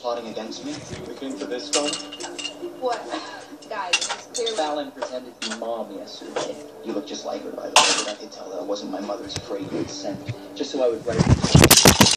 plotting against me? Looking for this phone? What? Guys, it's clearly. Fallon to be mom yesterday. You look just like her, by the way, but I could tell that wasn't my mother's fragrant scent. Just so I would write